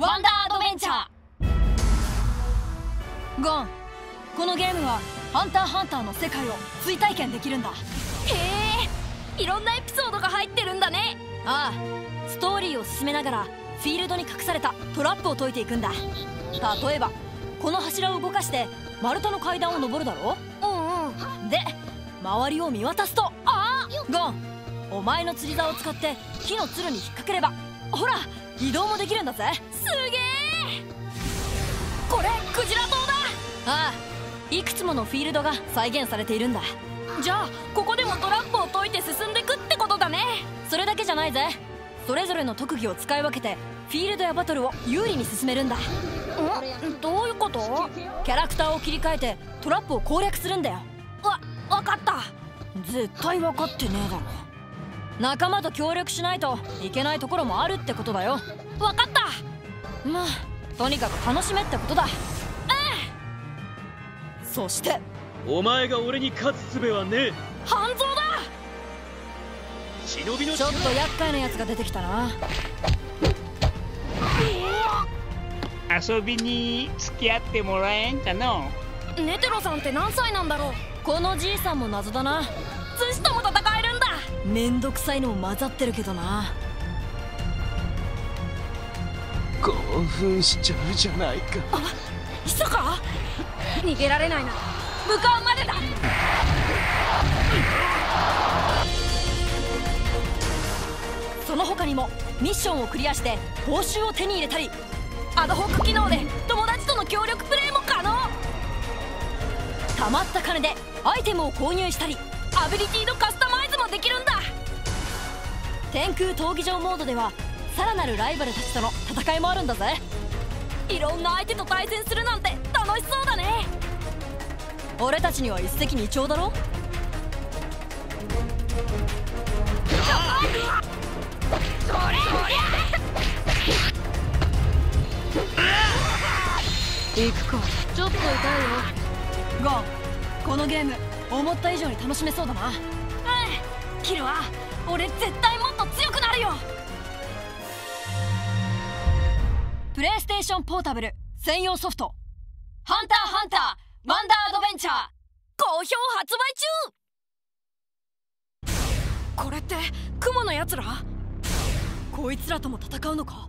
ワンダーアドベンチャー。ゴンこのゲームはハンターハンターの世界を追体験できるんだ。へえいろんなエピソードが入ってるんだね。ああストーリーを進めながらフィールドに隠されたトラップを解いていくんだ。例えばこの柱を動かして丸太の階段を登るだろう？んうん。で周りを見渡すとあゴンお前の釣り竿を使って木のつるに引っ掛ければほら移動もできるんだぜ。すげえこれクジラ島だ。ああいくつものフィールドが再現されているんだ。じゃあここでもトラップを解いて進んでくってことだね。それだけじゃないぜ。それぞれの特技を使い分けてフィールドやバトルを有利に進めるんだ。ん？どういうこと？キャラクターを切り替えてトラップを攻略するんだよ。わ分かった。絶対分かってねえだろ仲間と協力しないといけないところもあるってことだよ。分かった。まあとにかく楽しめってことだ。うん。そしてお前が俺に勝つ術はねえ。半蔵だ。忍びのちょっと厄介なやつが出てきたな。遊びに付き合ってもらえんかの。ネテロさんって何歳なんだろう。このじいさんも謎だな。寿司とも戦めんどくさいのも混ざってるけどな。興奮しちゃうじゃないか。ひそか？逃げられないな。向かうまでだ。その他にもミッションをクリアして報酬を手に入れたりアドホック機能で友達との協力プレイも可能。貯まった金でアイテムを購入したりアビリティのカスタマイズもできるんだ天空闘技場モードではさらなるライバルたちとの戦いもあるんだぜ。いろんな相手と対戦するなんて楽しそうだね。俺たちには一石二鳥だろ。行くか。ちょっと痛いよ。ゴンこのゲーム思った以上に楽しめそうだな。うん。キルは俺絶対もっと強くなるよ。プレイステーションポータブル専用ソフト「ハンターハンターワンダーアドベンチャー。好評発売中。これって雲のやつら」こいつらとも戦うのか？